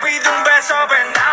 breathing best up and down.